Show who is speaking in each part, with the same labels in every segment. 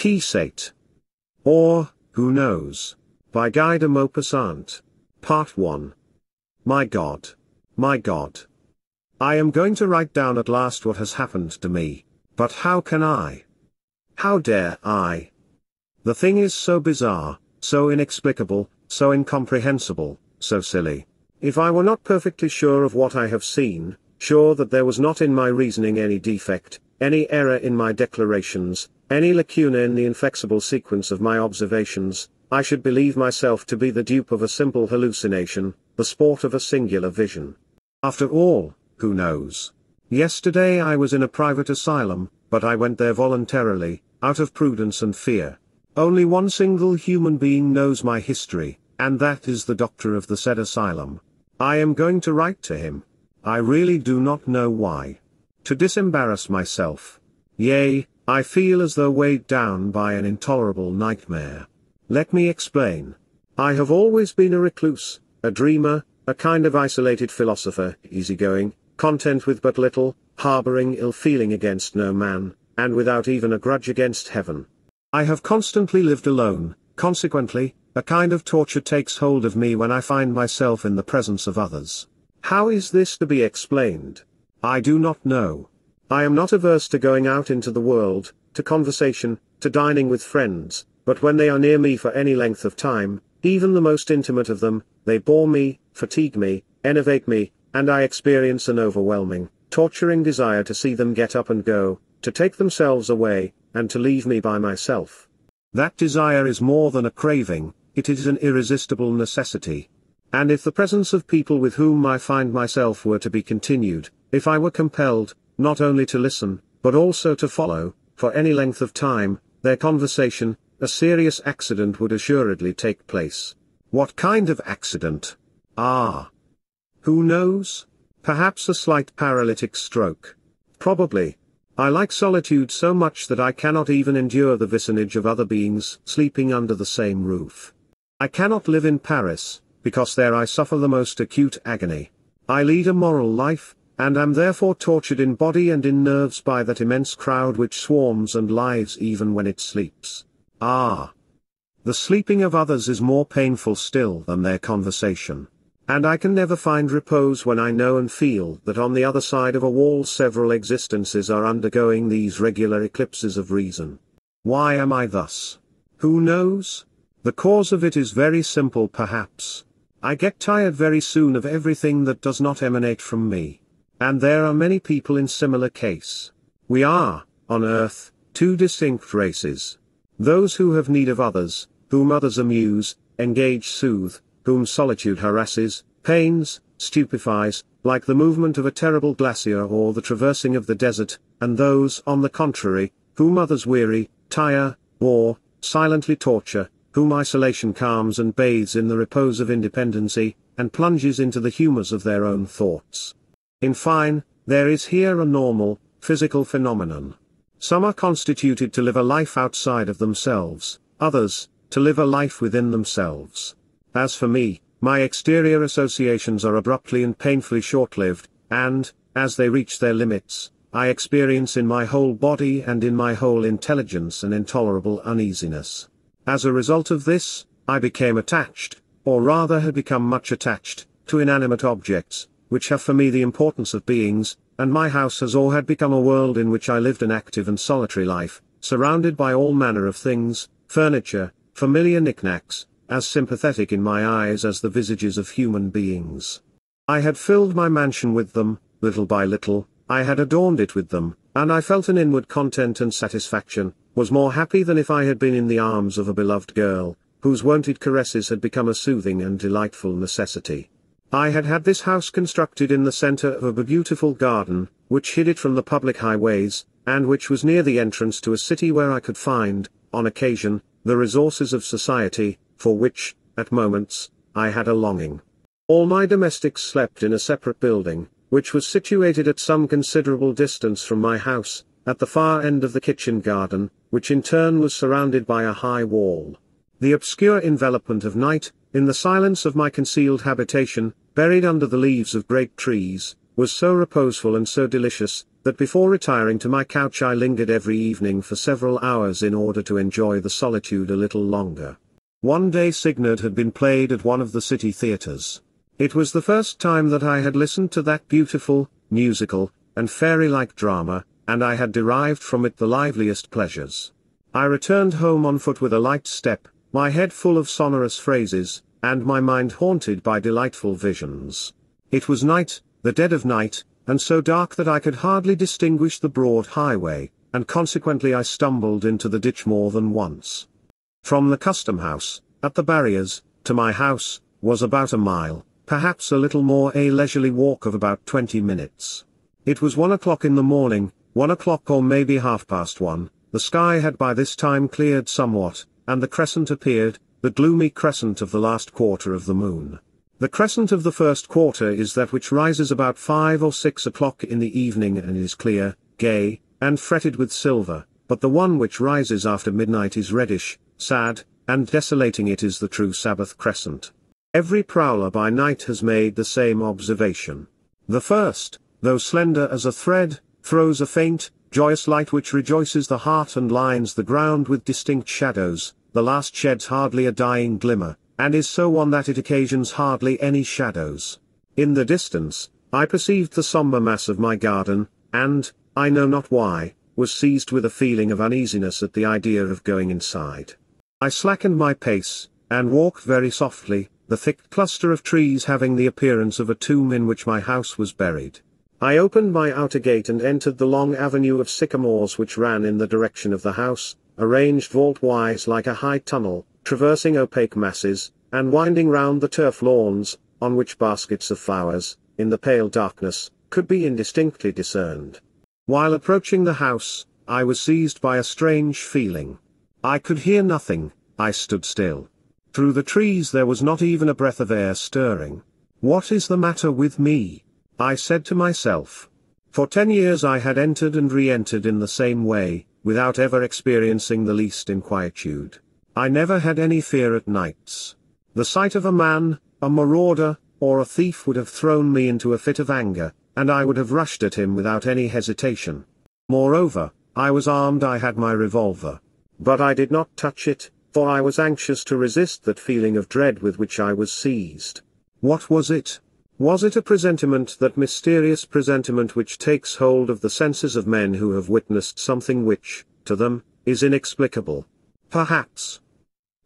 Speaker 1: 8. Or, Who Knows? By Guy de Maupassant. Part 1. My God. My God. I am going to write down at last what has happened to me, but how can I? How dare I? The thing is so bizarre, so inexplicable, so incomprehensible, so silly. If I were not perfectly sure of what I have seen, sure that there was not in my reasoning any defect, any error in my declarations, any lacuna in the inflexible sequence of my observations, I should believe myself to be the dupe of a simple hallucination, the sport of a singular vision. After all, who knows? Yesterday I was in a private asylum, but I went there voluntarily, out of prudence and fear. Only one single human being knows my history, and that is the doctor of the said asylum. I am going to write to him. I really do not know why. To disembarrass myself. Yea, I feel as though weighed down by an intolerable nightmare. Let me explain. I have always been a recluse, a dreamer, a kind of isolated philosopher, easygoing, content with but little, harboring ill feeling against no man, and without even a grudge against heaven. I have constantly lived alone, consequently, a kind of torture takes hold of me when I find myself in the presence of others. How is this to be explained? I do not know. I am not averse to going out into the world, to conversation, to dining with friends, but when they are near me for any length of time, even the most intimate of them, they bore me, fatigue me, enervate me, and I experience an overwhelming, torturing desire to see them get up and go, to take themselves away, and to leave me by myself. That desire is more than a craving, it is an irresistible necessity. And if the presence of people with whom I find myself were to be continued, if I were compelled, not only to listen, but also to follow, for any length of time, their conversation, a serious accident would assuredly take place. What kind of accident? Ah. Who knows? Perhaps a slight paralytic stroke. Probably. I like solitude so much that I cannot even endure the vicinage of other beings sleeping under the same roof. I cannot live in Paris, because there I suffer the most acute agony. I lead a moral life, and am therefore tortured in body and in nerves by that immense crowd which swarms and lives even when it sleeps. Ah. The sleeping of others is more painful still than their conversation. And I can never find repose when I know and feel that on the other side of a wall several existences are undergoing these regular eclipses of reason. Why am I thus? Who knows? The cause of it is very simple perhaps. I get tired very soon of everything that does not emanate from me. And there are many people in similar case. We are, on earth, two distinct races. Those who have need of others, whom others amuse, engage soothe, whom solitude harasses, pains, stupefies, like the movement of a terrible glacier or the traversing of the desert, and those, on the contrary, whom others weary, tire, bore, silently torture, whom isolation calms and bathes in the repose of independency, and plunges into the humours of their own thoughts. In fine, there is here a normal, physical phenomenon. Some are constituted to live a life outside of themselves, others, to live a life within themselves. As for me, my exterior associations are abruptly and painfully short-lived, and, as they reach their limits, I experience in my whole body and in my whole intelligence an intolerable uneasiness. As a result of this, I became attached, or rather had become much attached, to inanimate objects, which have for me the importance of beings, and my house has or had become a world in which I lived an active and solitary life, surrounded by all manner of things, furniture, familiar knickknacks, as sympathetic in my eyes as the visages of human beings. I had filled my mansion with them, little by little, I had adorned it with them, and I felt an inward content and satisfaction, was more happy than if I had been in the arms of a beloved girl, whose wonted caresses had become a soothing and delightful necessity. I had had this house constructed in the center of a beautiful garden, which hid it from the public highways, and which was near the entrance to a city where I could find, on occasion, the resources of society, for which, at moments, I had a longing. All my domestics slept in a separate building, which was situated at some considerable distance from my house, at the far end of the kitchen garden, which in turn was surrounded by a high wall. The obscure envelopment of night, in the silence of my concealed habitation, buried under the leaves of great trees, was so reposeful and so delicious, that before retiring to my couch I lingered every evening for several hours in order to enjoy the solitude a little longer. One day Sigurd had been played at one of the city theatres. It was the first time that I had listened to that beautiful, musical, and fairy-like drama, and I had derived from it the liveliest pleasures. I returned home on foot with a light step, my head full of sonorous phrases, and my mind haunted by delightful visions. It was night, the dead of night, and so dark that I could hardly distinguish the broad highway, and consequently I stumbled into the ditch more than once. From the custom house, at the barriers, to my house, was about a mile, perhaps a little more a leisurely walk of about twenty minutes. It was one o'clock in the morning, one o'clock or maybe half past one, the sky had by this time cleared somewhat, and the crescent appeared, the gloomy crescent of the last quarter of the moon. The crescent of the first quarter is that which rises about five or six o'clock in the evening and is clear, gay, and fretted with silver, but the one which rises after midnight is reddish, sad, and desolating it is the true Sabbath crescent. Every prowler by night has made the same observation. The first, though slender as a thread, throws a faint, joyous light which rejoices the heart and lines the ground with distinct shadows, the last sheds hardly a dying glimmer, and is so one that it occasions hardly any shadows. In the distance, I perceived the sombre mass of my garden, and, I know not why, was seized with a feeling of uneasiness at the idea of going inside. I slackened my pace, and walked very softly, the thick cluster of trees having the appearance of a tomb in which my house was buried. I opened my outer gate and entered the long avenue of sycamores which ran in the direction of the house, arranged vault-wise like a high tunnel, traversing opaque masses, and winding round the turf lawns, on which baskets of flowers, in the pale darkness, could be indistinctly discerned. While approaching the house, I was seized by a strange feeling. I could hear nothing, I stood still. Through the trees there was not even a breath of air stirring. What is the matter with me? I said to myself. For ten years I had entered and re-entered in the same way, without ever experiencing the least inquietude. I never had any fear at nights. The sight of a man, a marauder, or a thief would have thrown me into a fit of anger, and I would have rushed at him without any hesitation. Moreover, I was armed I had my revolver. But I did not touch it, for I was anxious to resist that feeling of dread with which I was seized. What was it? Was it a presentiment that mysterious presentiment which takes hold of the senses of men who have witnessed something which, to them, is inexplicable? Perhaps.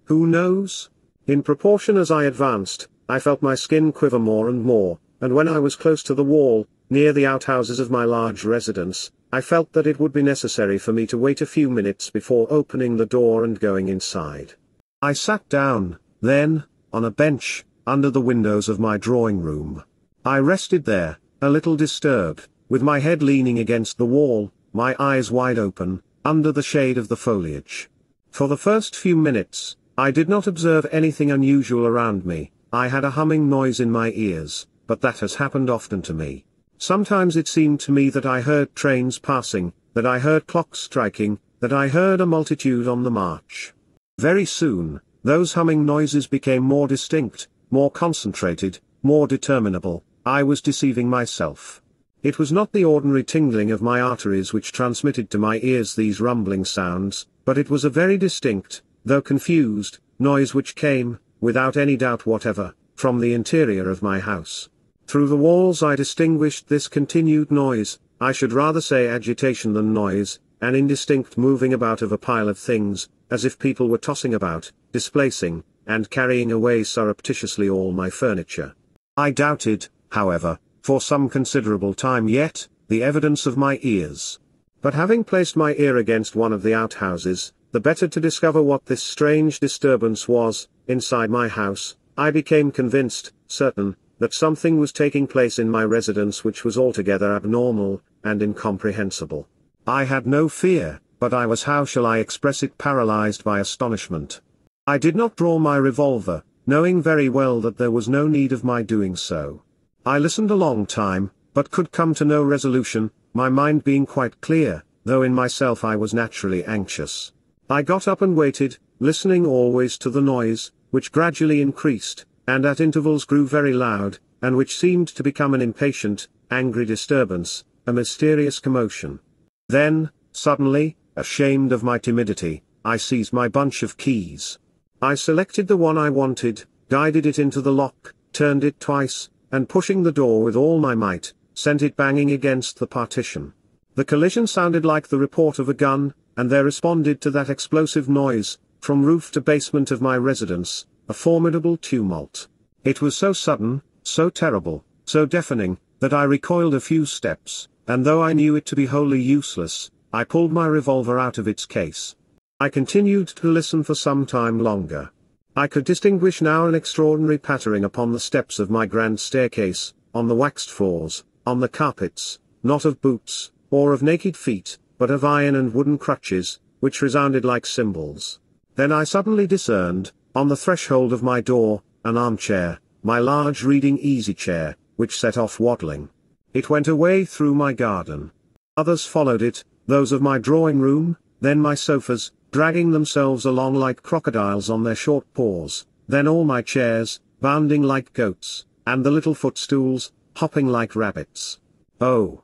Speaker 1: Who knows? In proportion as I advanced, I felt my skin quiver more and more, and when I was close to the wall, near the outhouses of my large residence, I felt that it would be necessary for me to wait a few minutes before opening the door and going inside. I sat down, then, on a bench, under the windows of my drawing room. I rested there, a little disturbed, with my head leaning against the wall, my eyes wide open, under the shade of the foliage. For the first few minutes, I did not observe anything unusual around me, I had a humming noise in my ears, but that has happened often to me. Sometimes it seemed to me that I heard trains passing, that I heard clocks striking, that I heard a multitude on the march. Very soon, those humming noises became more distinct, more concentrated, more determinable, I was deceiving myself. It was not the ordinary tingling of my arteries which transmitted to my ears these rumbling sounds, but it was a very distinct, though confused, noise which came, without any doubt whatever, from the interior of my house. Through the walls I distinguished this continued noise, I should rather say agitation than noise, an indistinct moving about of a pile of things, as if people were tossing about, displacing, and carrying away surreptitiously all my furniture. I doubted, however, for some considerable time yet, the evidence of my ears. But having placed my ear against one of the outhouses, the better to discover what this strange disturbance was, inside my house, I became convinced, certain, that something was taking place in my residence which was altogether abnormal, and incomprehensible. I had no fear, but I was how shall I express it paralyzed by astonishment. I did not draw my revolver, knowing very well that there was no need of my doing so. I listened a long time, but could come to no resolution, my mind being quite clear, though in myself I was naturally anxious. I got up and waited, listening always to the noise, which gradually increased, and at intervals grew very loud, and which seemed to become an impatient, angry disturbance, a mysterious commotion. Then, suddenly, ashamed of my timidity, I seized my bunch of keys. I selected the one I wanted, guided it into the lock, turned it twice, and pushing the door with all my might, sent it banging against the partition. The collision sounded like the report of a gun, and there responded to that explosive noise, from roof to basement of my residence, a formidable tumult. It was so sudden, so terrible, so deafening, that I recoiled a few steps, and though I knew it to be wholly useless, I pulled my revolver out of its case. I continued to listen for some time longer. I could distinguish now an extraordinary pattering upon the steps of my grand staircase, on the waxed floors, on the carpets, not of boots, or of naked feet, but of iron and wooden crutches, which resounded like cymbals. Then I suddenly discerned, on the threshold of my door, an armchair, my large reading easy chair, which set off waddling. It went away through my garden. Others followed it, those of my drawing room, then my sofas, dragging themselves along like crocodiles on their short paws, then all my chairs, bounding like goats, and the little footstools, hopping like rabbits. Oh!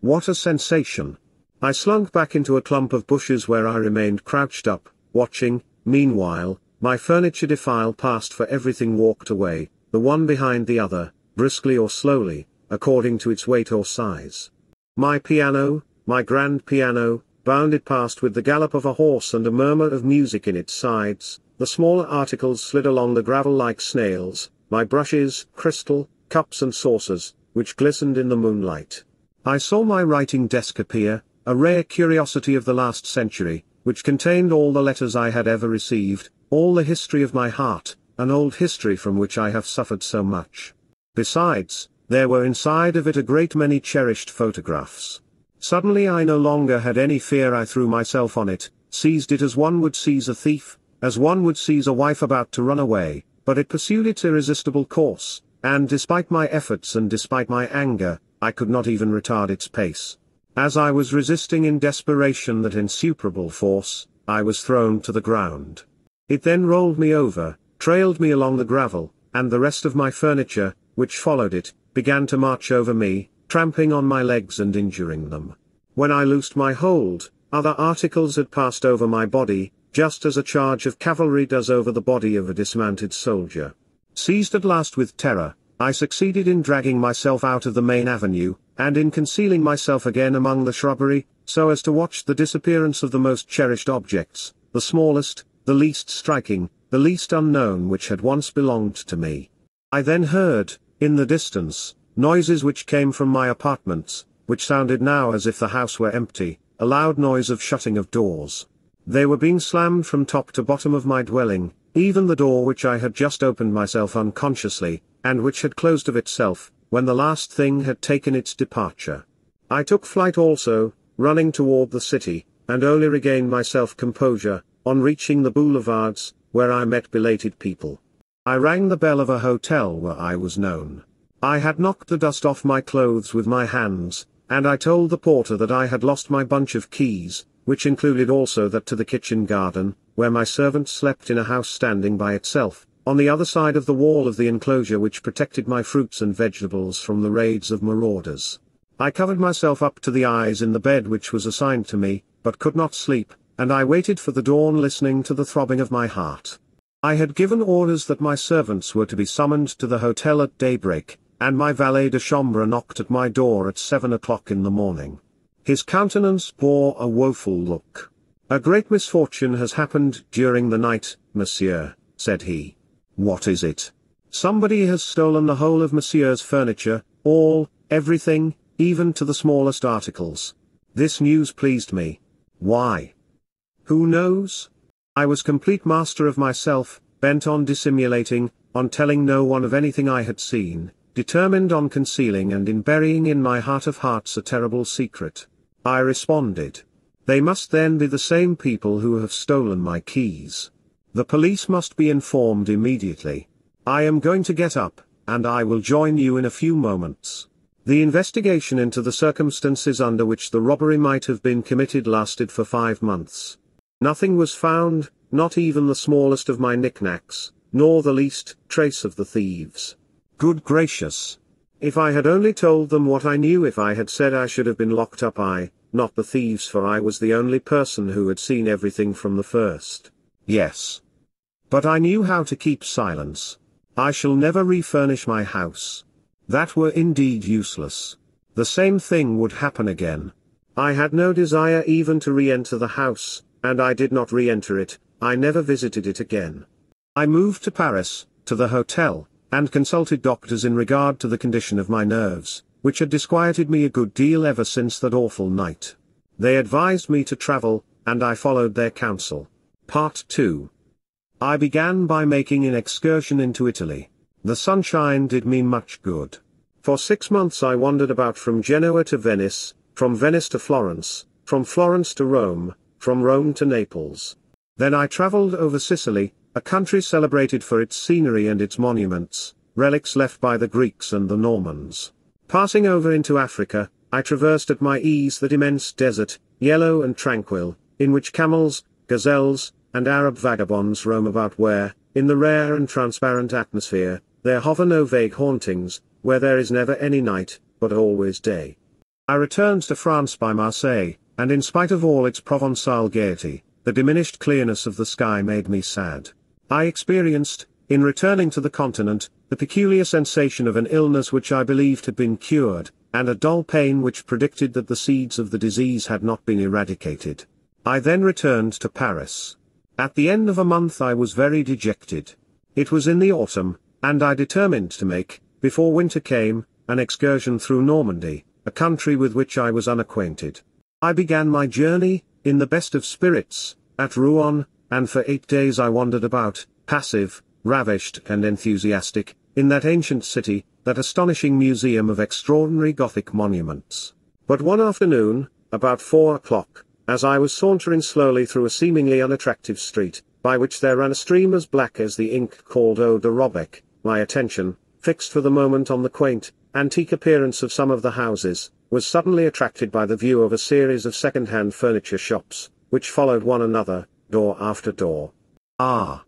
Speaker 1: What a sensation! I slunk back into a clump of bushes where I remained crouched up, watching, meanwhile, my furniture defile passed for everything walked away, the one behind the other, briskly or slowly, according to its weight or size. My piano, my grand piano, bounded past with the gallop of a horse and a murmur of music in its sides, the smaller articles slid along the gravel like snails, my brushes, crystal, cups and saucers, which glistened in the moonlight. I saw my writing desk appear, a rare curiosity of the last century, which contained all the letters I had ever received, all the history of my heart, an old history from which I have suffered so much. Besides, there were inside of it a great many cherished photographs. Suddenly I no longer had any fear I threw myself on it, seized it as one would seize a thief, as one would seize a wife about to run away, but it pursued its irresistible course, and despite my efforts and despite my anger, I could not even retard its pace. As I was resisting in desperation that insuperable force, I was thrown to the ground. It then rolled me over, trailed me along the gravel, and the rest of my furniture, which followed it, began to march over me, tramping on my legs and injuring them. When I loosed my hold, other articles had passed over my body, just as a charge of cavalry does over the body of a dismounted soldier. Seized at last with terror, I succeeded in dragging myself out of the main avenue, and in concealing myself again among the shrubbery, so as to watch the disappearance of the most cherished objects, the smallest, the least striking, the least unknown which had once belonged to me. I then heard, in the distance, noises which came from my apartments, which sounded now as if the house were empty, a loud noise of shutting of doors. They were being slammed from top to bottom of my dwelling, even the door which I had just opened myself unconsciously, and which had closed of itself, when the last thing had taken its departure. I took flight also, running toward the city, and only regained my self-composure, on reaching the boulevards, where I met belated people. I rang the bell of a hotel where I was known. I had knocked the dust off my clothes with my hands, and I told the porter that I had lost my bunch of keys, which included also that to the kitchen garden, where my servant slept in a house standing by itself, on the other side of the wall of the enclosure which protected my fruits and vegetables from the raids of marauders. I covered myself up to the eyes in the bed which was assigned to me, but could not sleep, and I waited for the dawn listening to the throbbing of my heart. I had given orders that my servants were to be summoned to the hotel at daybreak, and my valet de chambre knocked at my door at seven o'clock in the morning. His countenance bore a woeful look. A great misfortune has happened during the night, monsieur, said he. What is it? Somebody has stolen the whole of Monsieur's furniture, all, everything, even to the smallest articles. This news pleased me. Why? Who knows? I was complete master of myself, bent on dissimulating, on telling no one of anything I had seen, determined on concealing and in burying in my heart of hearts a terrible secret. I responded. They must then be the same people who have stolen my keys. The police must be informed immediately. I am going to get up, and I will join you in a few moments. The investigation into the circumstances under which the robbery might have been committed lasted for five months. Nothing was found, not even the smallest of my knickknacks, nor the least trace of the thieves. Good gracious! If I had only told them what I knew if I had said I should have been locked up I, not the thieves for I was the only person who had seen everything from the first. Yes. But I knew how to keep silence. I shall never refurnish my house. That were indeed useless. The same thing would happen again. I had no desire even to re-enter the house, and I did not re-enter it, I never visited it again. I moved to Paris, to the hotel, and consulted doctors in regard to the condition of my nerves, which had disquieted me a good deal ever since that awful night. They advised me to travel, and I followed their counsel. Part 2 I began by making an excursion into Italy. The sunshine did me much good. For six months I wandered about from Genoa to Venice, from Venice to Florence, from Florence to Rome, from Rome to Naples. Then I traveled over Sicily, a country celebrated for its scenery and its monuments, relics left by the Greeks and the Normans. Passing over into Africa, I traversed at my ease that immense desert, yellow and tranquil, in which camels, gazelles, and Arab vagabonds roam about where, in the rare and transparent atmosphere, there hover no vague hauntings, where there is never any night, but always day. I returned to France by Marseille, and in spite of all its Provençal gaiety, the diminished clearness of the sky made me sad. I experienced, in returning to the continent, the peculiar sensation of an illness which I believed had been cured, and a dull pain which predicted that the seeds of the disease had not been eradicated. I then returned to Paris. At the end of a month I was very dejected. It was in the autumn, and I determined to make, before winter came, an excursion through Normandy, a country with which I was unacquainted. I began my journey, in the best of spirits, at Rouen, and for eight days I wandered about, passive, ravished and enthusiastic, in that ancient city, that astonishing museum of extraordinary Gothic monuments. But one afternoon, about four o'clock, as I was sauntering slowly through a seemingly unattractive street, by which there ran a stream as black as the ink called eau de Robec, my attention, fixed for the moment on the quaint, antique appearance of some of the houses, was suddenly attracted by the view of a series of second-hand furniture shops, which followed one another, door after door. Ah!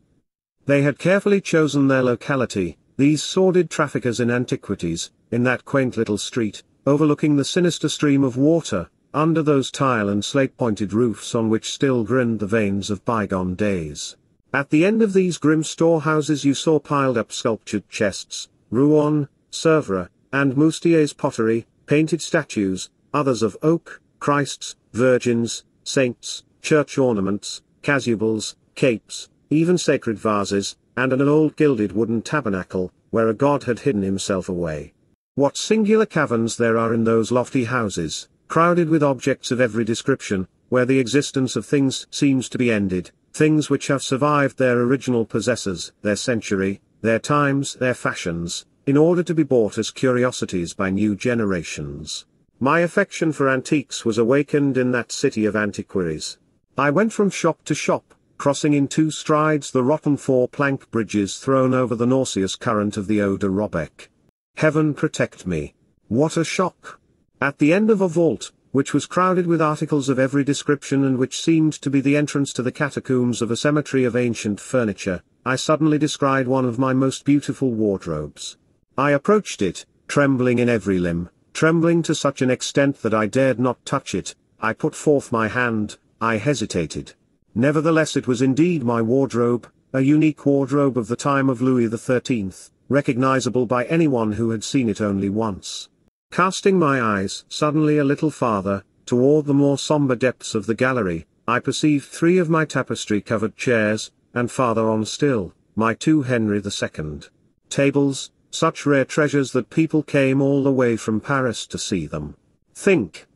Speaker 1: They had carefully chosen their locality, these sordid traffickers in antiquities, in that quaint little street, overlooking the sinister stream of water, under those tile and slate-pointed roofs on which still grinned the veins of bygone days. At the end of these grim storehouses you saw piled up sculptured chests, Rouen, Sèvres, and Moustiers pottery, painted statues, others of oak, Christs, virgins, saints, church ornaments, chasubles, capes, even sacred vases, and an old gilded wooden tabernacle, where a god had hidden himself away. What singular caverns there are in those lofty houses, crowded with objects of every description, where the existence of things seems to be ended, things which have survived their original possessors, their century, their times, their fashions, in order to be bought as curiosities by new generations. My affection for antiques was awakened in that city of antiquaries. I went from shop to shop, crossing in two strides the rotten four-plank bridges thrown over the nauseous current of the Eau de Robec. Heaven protect me. What a shock! At the end of a vault, which was crowded with articles of every description and which seemed to be the entrance to the catacombs of a cemetery of ancient furniture, I suddenly descried one of my most beautiful wardrobes. I approached it, trembling in every limb, trembling to such an extent that I dared not touch it, I put forth my hand, I hesitated. Nevertheless it was indeed my wardrobe, a unique wardrobe of the time of Louis XIII, recognizable by anyone who had seen it only once. Casting my eyes suddenly a little farther, toward the more somber depths of the gallery, I perceived three of my tapestry-covered chairs, and farther on still, my two Henry II tables, such rare treasures that people came all the way from Paris to see them. Think,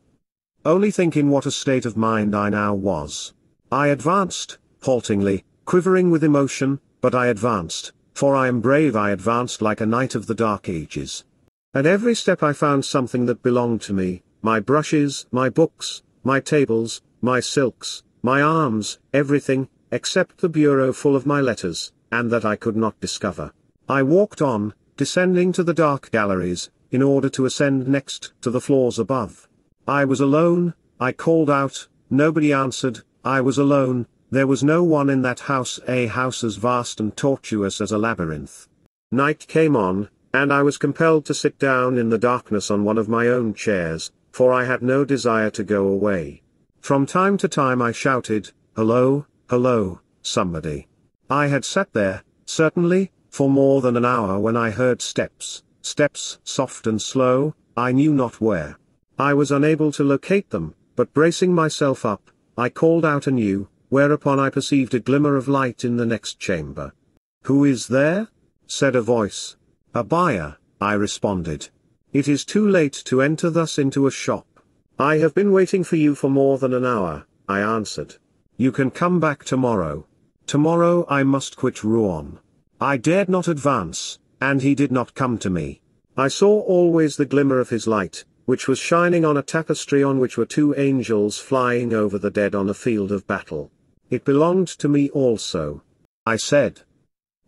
Speaker 1: only think in what a state of mind I now was. I advanced, haltingly, quivering with emotion, but I advanced, for I am brave I advanced like a knight of the dark ages. At every step I found something that belonged to me, my brushes, my books, my tables, my silks, my arms, everything, except the bureau full of my letters, and that I could not discover. I walked on, descending to the dark galleries, in order to ascend next to the floors above. I was alone, I called out, nobody answered, I was alone, there was no one in that house a house as vast and tortuous as a labyrinth. Night came on, and I was compelled to sit down in the darkness on one of my own chairs, for I had no desire to go away. From time to time I shouted, Hello, hello, somebody. I had sat there, certainly, for more than an hour when I heard steps, steps soft and slow, I knew not where. I was unable to locate them, but bracing myself up, I called out anew, whereupon I perceived a glimmer of light in the next chamber. Who is there? said a voice. A buyer, I responded. It is too late to enter thus into a shop. I have been waiting for you for more than an hour, I answered. You can come back tomorrow. Tomorrow I must quit Rouen. I dared not advance, and he did not come to me. I saw always the glimmer of his light, which was shining on a tapestry on which were two angels flying over the dead on a field of battle. It belonged to me also. I said.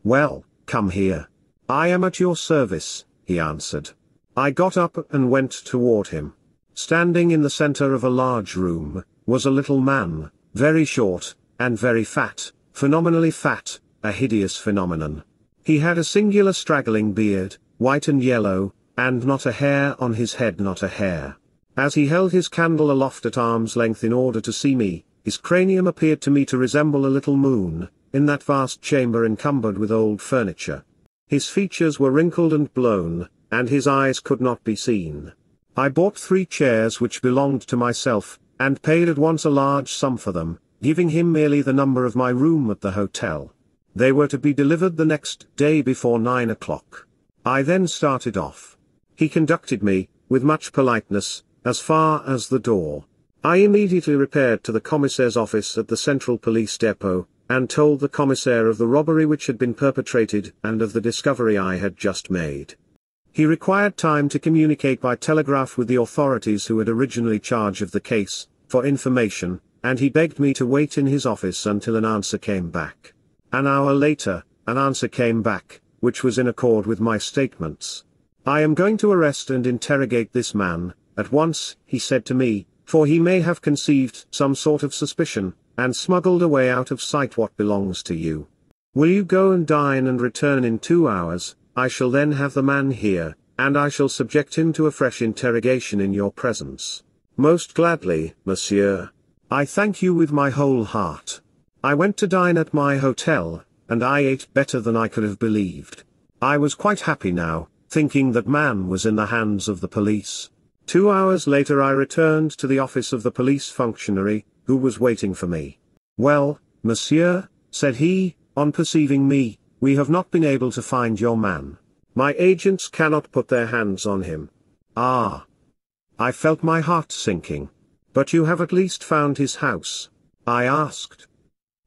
Speaker 1: Well, come here. I am at your service, he answered. I got up and went toward him. Standing in the center of a large room, was a little man, very short, and very fat, phenomenally fat, a hideous phenomenon. He had a singular straggling beard, white and yellow, and not a hair on his head not a hair. As he held his candle aloft at arm's length in order to see me, his cranium appeared to me to resemble a little moon, in that vast chamber encumbered with old furniture. His features were wrinkled and blown, and his eyes could not be seen. I bought three chairs which belonged to myself, and paid at once a large sum for them, giving him merely the number of my room at the hotel. They were to be delivered the next day before nine o'clock. I then started off. He conducted me, with much politeness, as far as the door. I immediately repaired to the commissaire's office at the Central Police Depot, and told the commissaire of the robbery which had been perpetrated and of the discovery I had just made. He required time to communicate by telegraph with the authorities who had originally charge of the case, for information, and he begged me to wait in his office until an answer came back. An hour later, an answer came back, which was in accord with my statements. I am going to arrest and interrogate this man, at once, he said to me, for he may have conceived some sort of suspicion, and smuggled away out of sight what belongs to you. Will you go and dine and return in two hours, I shall then have the man here, and I shall subject him to a fresh interrogation in your presence. Most gladly, monsieur. I thank you with my whole heart. I went to dine at my hotel, and I ate better than I could have believed. I was quite happy now, thinking that man was in the hands of the police. Two hours later I returned to the office of the police functionary, who was waiting for me. Well, monsieur, said he, on perceiving me, we have not been able to find your man. My agents cannot put their hands on him. Ah. I felt my heart sinking. But you have at least found his house? I asked.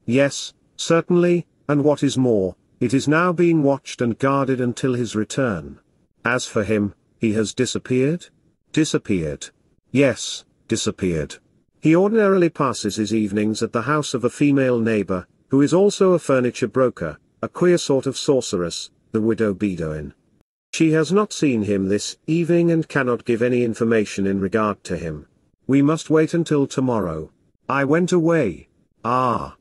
Speaker 1: Yes, certainly, and what is more, it is now being watched and guarded until his return. As for him, he has disappeared? Disappeared. Yes, disappeared. He ordinarily passes his evenings at the house of a female neighbor, who is also a furniture broker, a queer sort of sorceress, the widow Bedoin. She has not seen him this evening and cannot give any information in regard to him. We must wait until tomorrow. I went away. Ah.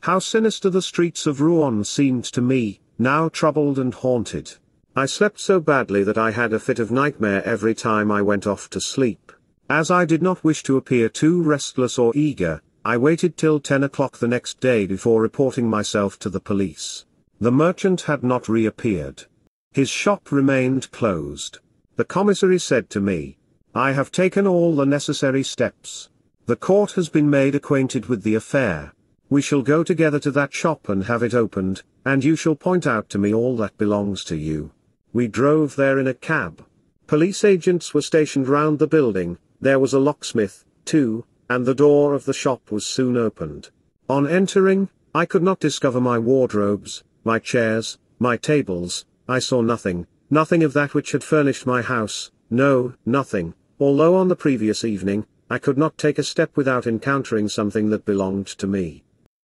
Speaker 1: How sinister the streets of Rouen seemed to me, now troubled and haunted. I slept so badly that I had a fit of nightmare every time I went off to sleep. As I did not wish to appear too restless or eager, I waited till 10 o'clock the next day before reporting myself to the police. The merchant had not reappeared. His shop remained closed. The commissary said to me, I have taken all the necessary steps. The court has been made acquainted with the affair. We shall go together to that shop and have it opened, and you shall point out to me all that belongs to you. We drove there in a cab. Police agents were stationed round the building, there was a locksmith, too, and the door of the shop was soon opened. On entering, I could not discover my wardrobes, my chairs, my tables, I saw nothing, nothing of that which had furnished my house, no, nothing, Although on the previous evening, I could not take a step without encountering something that belonged to me.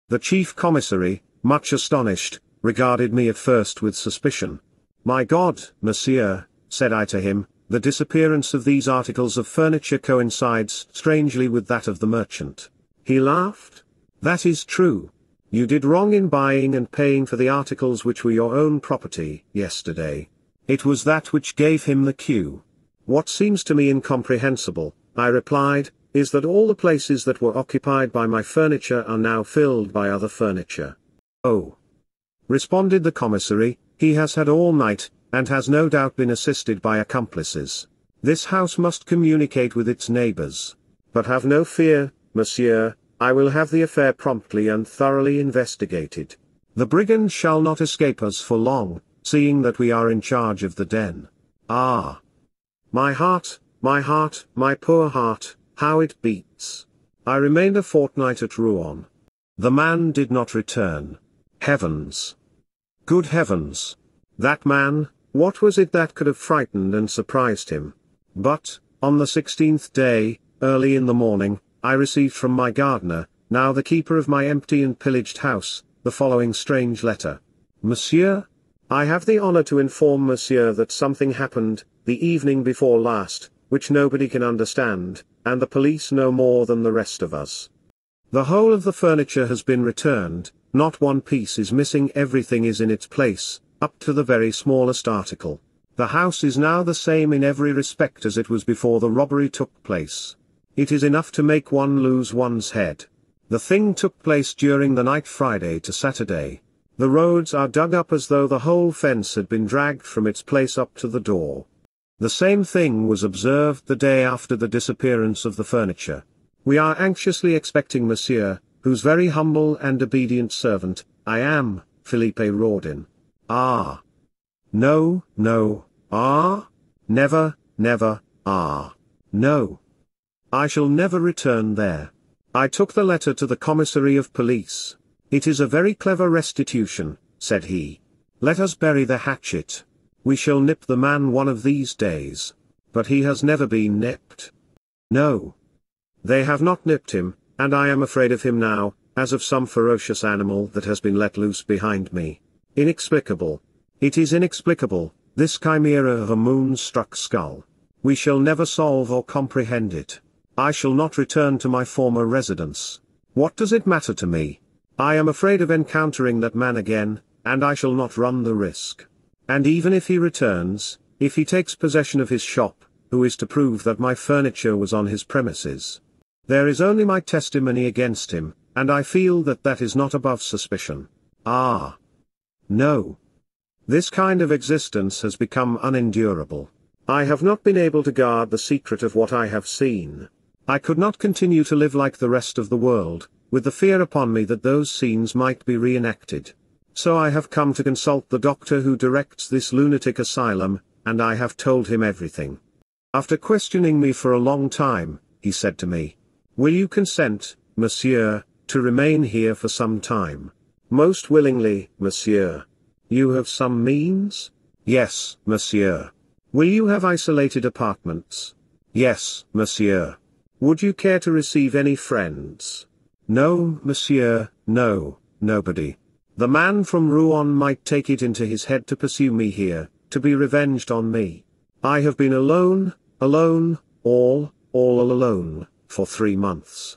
Speaker 1: The chief commissary, much astonished, regarded me at first with suspicion. My God, monsieur, said I to him, the disappearance of these articles of furniture coincides strangely with that of the merchant. He laughed. That is true. You did wrong in buying and paying for the articles which were your own property, yesterday. It was that which gave him the cue. What seems to me incomprehensible, I replied, is that all the places that were occupied by my furniture are now filled by other furniture. Oh! Responded the commissary, he has had all night, and has no doubt been assisted by accomplices. This house must communicate with its neighbors. But have no fear, monsieur, I will have the affair promptly and thoroughly investigated. The brigand shall not escape us for long, seeing that we are in charge of the den. Ah! My heart, my heart, my poor heart, how it beats. I remained a fortnight at Rouen. The man did not return. Heavens! Good heavens! That man, what was it that could have frightened and surprised him? But, on the sixteenth day, early in the morning, I received from my gardener, now the keeper of my empty and pillaged house, the following strange letter. Monsieur, I have the honor to inform Monsieur that something happened, the evening before last, which nobody can understand, and the police no more than the rest of us. The whole of the furniture has been returned, not one piece is missing everything is in its place, up to the very smallest article. The house is now the same in every respect as it was before the robbery took place. It is enough to make one lose one's head. The thing took place during the night Friday to Saturday. The roads are dug up as though the whole fence had been dragged from its place up to the door. The same thing was observed the day after the disappearance of the furniture. We are anxiously expecting Monsieur, whose very humble and obedient servant, I am, Philippe Raudin. Ah. No, no, ah. Never, never, ah. No. I shall never return there. I took the letter to the commissary of police. It is a very clever restitution, said he. Let us bury the hatchet. We shall nip the man one of these days. But he has never been nipped. No. They have not nipped him, and I am afraid of him now, as of some ferocious animal that has been let loose behind me. Inexplicable. It is inexplicable, this chimera of a moon-struck skull. We shall never solve or comprehend it. I shall not return to my former residence. What does it matter to me? I am afraid of encountering that man again, and I shall not run the risk. And even if he returns, if he takes possession of his shop, who is to prove that my furniture was on his premises? There is only my testimony against him, and I feel that that is not above suspicion. Ah! No. This kind of existence has become unendurable. I have not been able to guard the secret of what I have seen. I could not continue to live like the rest of the world, with the fear upon me that those scenes might be reenacted. So I have come to consult the doctor who directs this lunatic asylum, and I have told him everything. After questioning me for a long time, he said to me, Will you consent, monsieur, to remain here for some time? Most willingly, monsieur. You have some means? Yes, monsieur. Will you have isolated apartments? Yes, monsieur. Would you care to receive any friends? No, monsieur, no, nobody. The man from Rouen might take it into his head to pursue me here, to be revenged on me. I have been alone, alone, all, all alone, for three months.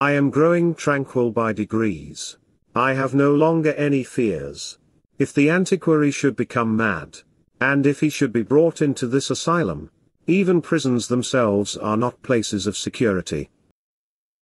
Speaker 1: I am growing tranquil by degrees. I have no longer any fears. If the antiquary should become mad, and if he should be brought into this asylum, even prisons themselves are not places of security.